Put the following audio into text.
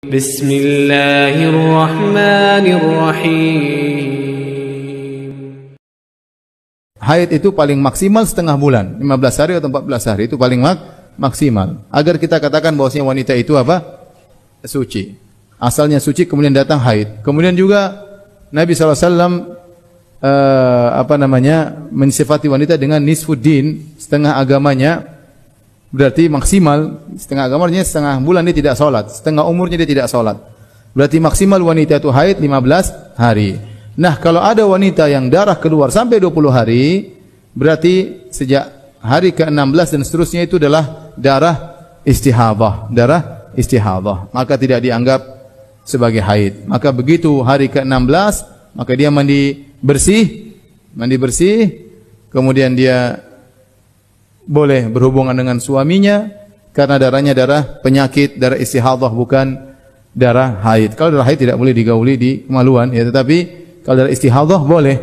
بسم الله الرحمن الرحيم Haid itu paling maksimal setengah bulan, 15 hari atau 14 hari itu paling mak maksimal. Agar kita katakan bahwasanya wanita itu apa? Suci. Asalnya suci kemudian datang haid. Kemudian juga Nabi SAW uh, apa namanya mensifati wanita dengan nisfuddin, setengah agamanya berarti maksimal setengah agamanya setengah bulan dia tidak sholat, setengah umurnya dia tidak sholat. Berarti maksimal wanita itu haid 15 hari. Nah, kalau ada wanita yang darah keluar sampai 20 hari, berarti sejak hari ke-16 dan seterusnya itu adalah darah istihadah, darah istihadah. Maka tidak dianggap sebagai haid. Maka begitu hari ke-16, maka dia mandi bersih, mandi bersih, kemudian dia boleh berhubungan dengan suaminya karena darahnya darah penyakit, darah istihadah bukan darah haid. Kalau darah haid tidak boleh digauli di kemaluan ya, tetapi kalau darah istihadah boleh.